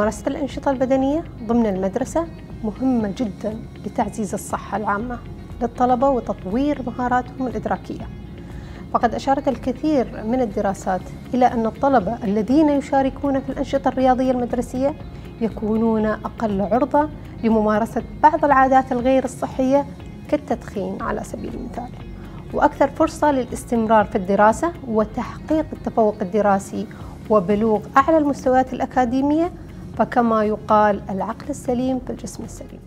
ممارسة الأنشطة البدنية ضمن المدرسة مهمة جدا لتعزيز الصحة العامة للطلبة وتطوير مهاراتهم الإدراكية. فقد أشارت الكثير من الدراسات إلى أن الطلبة الذين يشاركون في الأنشطة الرياضية المدرسية يكونون أقل عرضة لممارسة بعض العادات الغير الصحية كالتدخين على سبيل المثال. وأكثر فرصة للاستمرار في الدراسة وتحقيق التفوق الدراسي وبلوغ أعلى المستويات الأكاديمية فكما يقال العقل السليم في الجسم السليم.